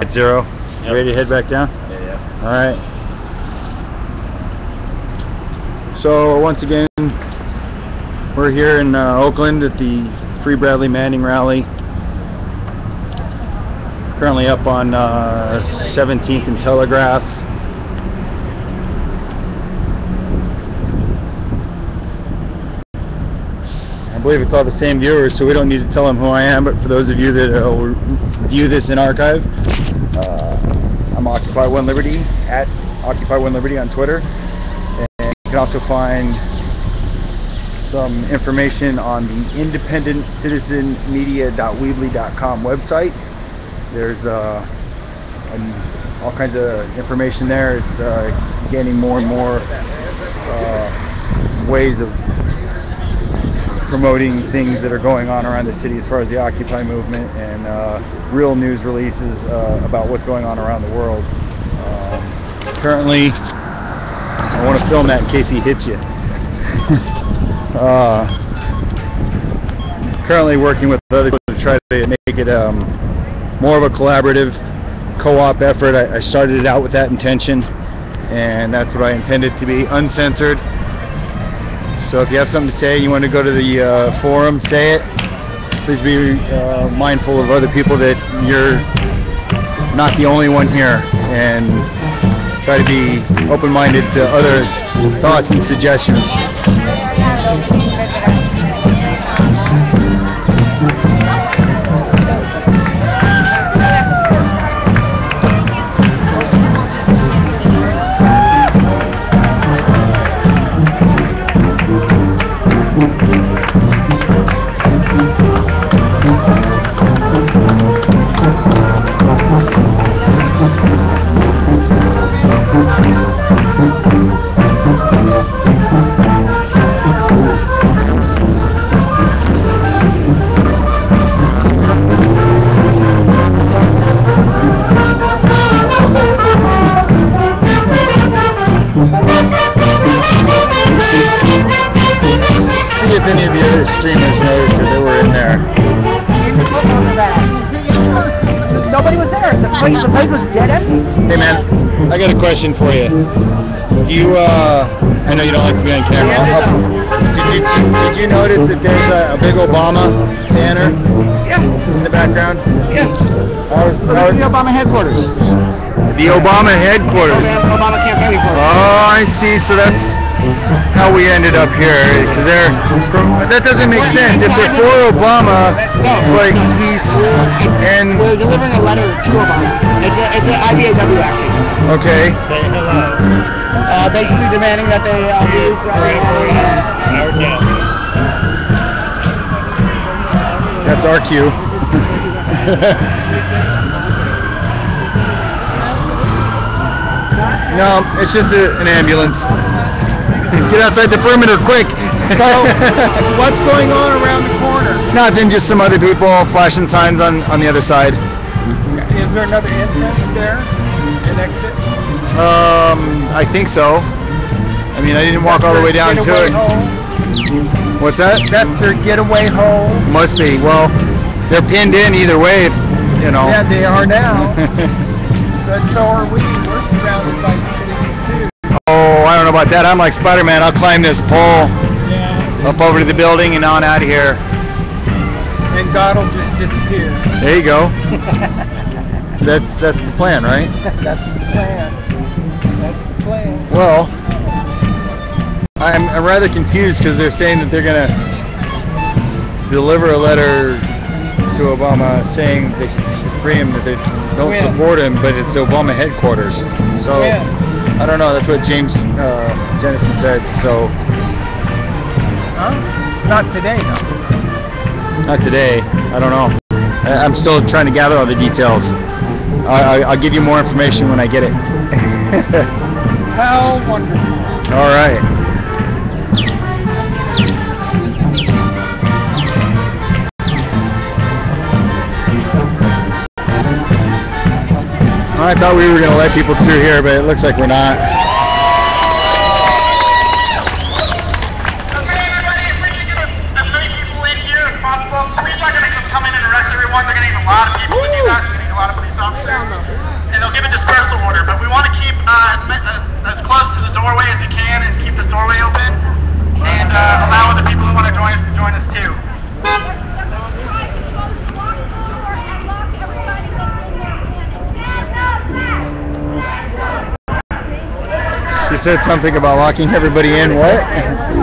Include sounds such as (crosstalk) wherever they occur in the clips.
At zero. Yep. Ready to head back down? Yeah, yeah. All right. So once again, we're here in uh, Oakland at the Free Bradley Manning rally. Currently up on uh, 17th and Telegraph. Believe it's all the same viewers, so we don't need to tell them who I am. But for those of you that uh, will view this in archive, uh, I'm Occupy One Liberty at Occupy One Liberty on Twitter, and you can also find some information on the independentcitizenmedia.weebly.com website. There's uh, all kinds of information there. It's uh, gaining more and more uh, ways of promoting things that are going on around the city as far as the Occupy movement and uh, real news releases uh, about what's going on around the world. Um, currently, I want to film that in case he hits you. (laughs) uh, currently working with other people to try to make it um, more of a collaborative co-op effort. I, I started it out with that intention, and that's what I intended to be, uncensored. So if you have something to say, you want to go to the uh, forum, say it. Please be uh, mindful of other people that you're not the only one here, and try to be open-minded to other thoughts and suggestions. Place, the place was dead empty. Hey man, I got a question for you. Do you, uh, I know you don't like to be on camera. You. Did, you, did you notice that there's a, a big Obama banner Yeah, in the background? yeah. That was, was the Obama headquarters. the Obama headquarters. Obama campaign headquarters. Oh, I see. So that's how we ended up here. Because they're from. That doesn't make sense. If they're for Obama, no, like he's and We're delivering a letter to Obama. It's a, it's an IVAW action. Okay. Say hello. Uh, basically demanding that they uh, release Ryan Howard That's our cue. (laughs) no, it's just a, an ambulance. (laughs) Get outside the perimeter quick. So, (laughs) what's going on around the corner? Nothing, just some other people flashing signs on, on the other side. Is there another entrance there? An exit? Um, I think so. I mean, I didn't walk all the way down to it. hole? What's that? That's their getaway hole. Must be. Well, they're pinned in either way, you know. Yeah, they are now. (laughs) but so are we. We're surrounded by things too. oh, I don't know about that. I'm like Spider-Man. I'll climb this pole Yeah. up over to the building and on out of here. And God will just disappear. There you go. (laughs) That's that's the plan, right? (laughs) That's the plan. That's the plan. Well, I'm, I'm rather confused because they're saying that they're gonna deliver a letter to Obama saying they should free him, that they don't When? support him, but it's Obama headquarters. So When? I don't know. That's what James uh, Jennison said. So Huh? Not today, though. not today. I don't know. I'm still trying to gather all the details. I, I, I'll give you more information when I get it. (laughs) How wonderful. all right. I thought we were going to let people through here, but it looks like we're not. said something about locking everybody in. What?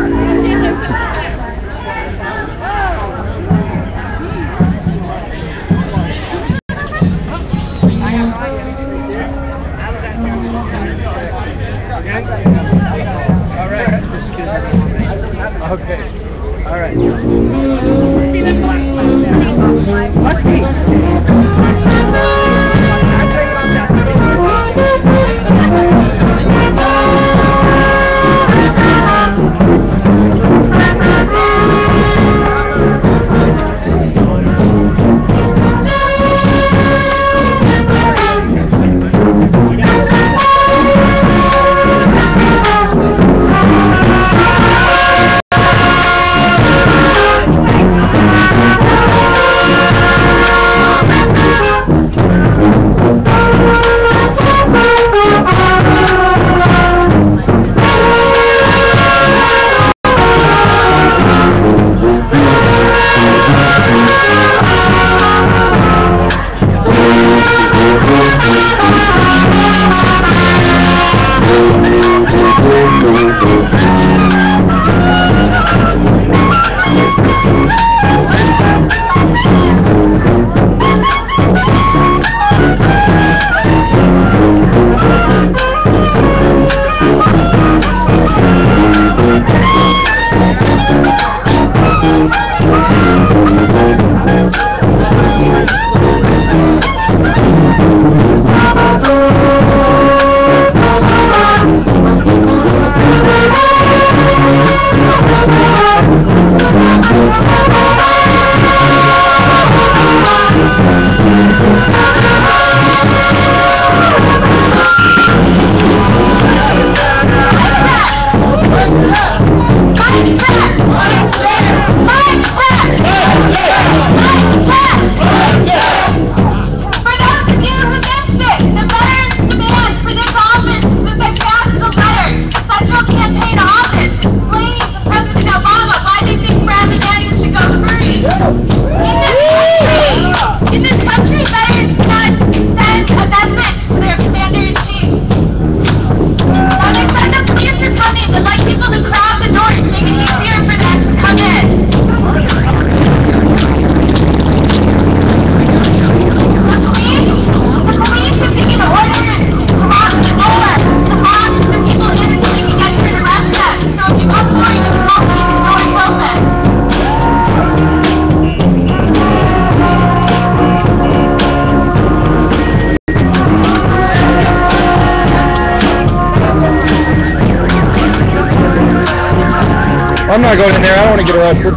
to get arrested.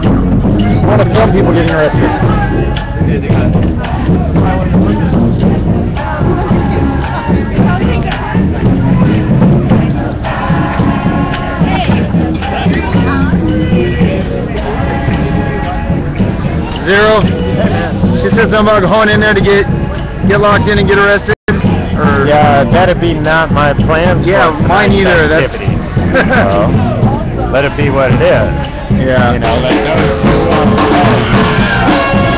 Want to film people getting arrested. Zero. She said something about going in there to get get locked in and get arrested. Or yeah, that'd be not my plan. Yeah, mine either. That's. let (laughs) it be what it is. Yeah. You know, like that was so.